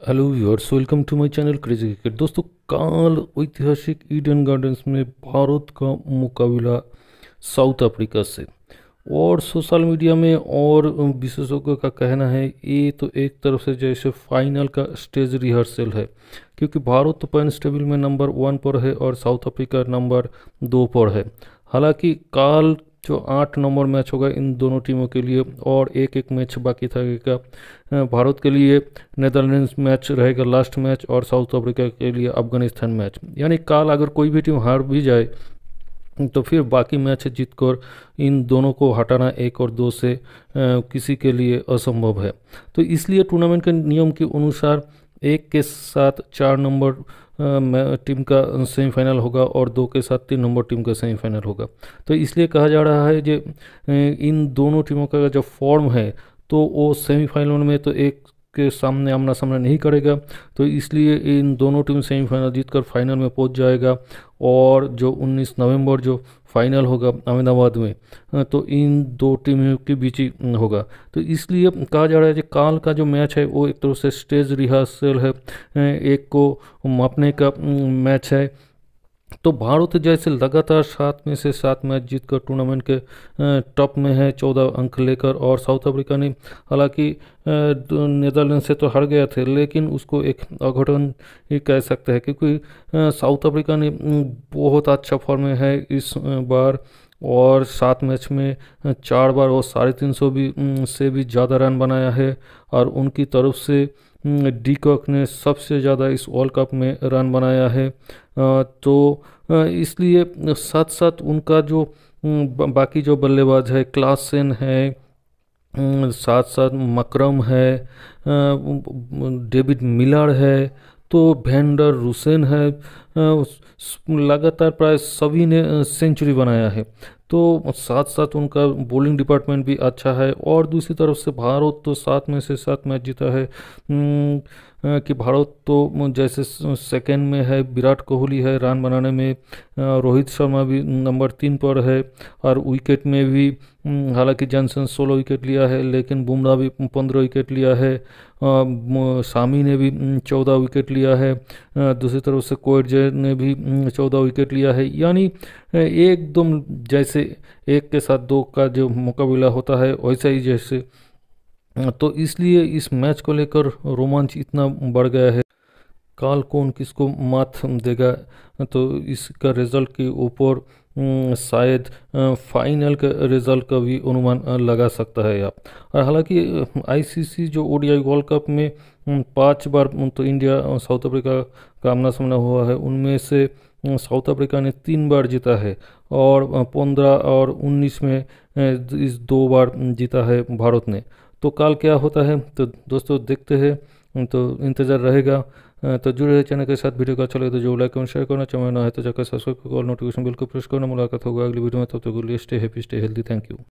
Hello viewers welcome to my channel crazy cricket दोस्तों, काल ऐतिहासिक ईडन गार्डन्स में भारत का मुकाबला साउथ अफ्रीका से। और सोशल मीडिया में और विशेषज्ञों का कहना है, ये तो एक तरफ़ से जैसे फाइनल का स्टेज रिहर्सल है, क्योंकि भारत तो पॉइंट्स टेबल में नंबर वन पर है और साउथ अफ्रीका नंबर दो पर है। हालाँकि काल जो आठ नंबर मैच होगा इन दोनों टीमों के लिए और एक एक मैच बाकी था भारत के लिए नेदरलैंड्स मैच रहेगा लास्ट मैच और साउथ अफ्रीका के लिए अफ़गानिस्तान मैच। यानी काल अगर कोई भी टीम हार भी जाए तो फिर बाकी मैच जीतकर इन दोनों को हटाना एक और दो से किसी के लिए असंभव है। तो इसलिए टूर्नामेंट के नियम के अनुसार एक के साथ चार नंबर टीम का सेमीफाइनल होगा और दो के साथ तीन नंबर टीम का सेमीफाइनल होगा। तो इसलिए कहा जा रहा है कि इन दोनों टीमों का जो फॉर्म है तो वो सेमीफाइनल में तो एक के सामने आमना सामना नहीं करेगा तो इसलिए इन दोनों टीम सेमीफाइनल जीतकर फाइनल में पहुँच जाएगा। और जो 19 नवंबर जो फाइनल होगा अहमदाबाद में तो इन दो टीमों के बीच ही होगा। तो इसलिए कहा जा रहा है कि काल का जो मैच है, वो एक तरह से स्टेज रिहर्सल है एक को मापने का मैच है। तो भारत जैसे लगातार सात में से सात मैच जीतकर टूर्नामेंट के टॉप में है, चौदह अंक लेकर और साउथ अफ्रीका ने, हालाँकि नीदरलैंड से तो हार गया थे, लेकिन उसको एक अघटन ही कह सकते हैं, क्योंकि साउथ अफ्रीका ने बहुत अच्छा फॉर्म में है इस बार। और सात मैच में चार बार और साढ़े तीन सौ भी से भी ज़्यादा रन बनाया है और उनकी तरफ़ से डी कॉक ने सबसे ज़्यादा इस वर्ल्ड कप में रन बनाया है। तो इसलिए साथ साथ उनका जो बाकी जो बल्लेबाज है, क्लासन है साथ साथ मकरम है डेविड मिलर है तो भेंडर रुसेन है लगातार प्राय सभी ने सेंचुरी बनाया है। तो साथ साथ उनका बॉलिंग डिपार्टमेंट भी अच्छा है और दूसरी तरफ़ से भारत तो सात में से सात मैच जीता है। कि भारत तो जैसे सेकेंड में है, विराट कोहली है रन बनाने में रोहित शर्मा भी नंबर तीन पर है और विकेट में भी हालाँकि जॉनसन सोलह विकेट लिया है, लेकिन बुमराह भी पंद्रह विकेट लिया है शामी ने भी चौदह विकेट लिया है। दूसरी तरफ़ से कोयटजे ने भी चौदह विकेट लिया है। यानी एकदम जैसे एक के साथ दो का जो मुकाबला होता है, वैसा ही जैसे। तो इसलिए इस मैच को लेकर रोमांच इतना बढ़ गया है। काल कौन किसको मात देगा? तो इसका रिज़ल्ट के ऊपर शायद फाइनल के रिज़ल्ट का भी अनुमान लगा सकता है आप। और हालाँकि आईसीसी जो ओडीआई वर्ल्ड कप में पाँच बार तो इंडिया साउथ अफ्रीका का आमना सामना हुआ है। उनमें से साउथ अफ्रीका ने तीन बार जीता है और पंद्रह और उन्नीस में इस दो बार जीता है भारत ने। तो कल क्या होता है? तो दोस्तों देखते हैं। तो इंतज़ार रहेगा। तो जुड़े रहे चैनल के साथ। वीडियो का अच्छा लगे तो जो लाइक और शेयर करना। चाहे ना है तो जाकर सब्सक्राइब करो नोटिफिकेशन बिल को प्रेस करना। मुलाकात होगा अगली वीडियो में। तब तक के लिए stay happy stay healthy thank you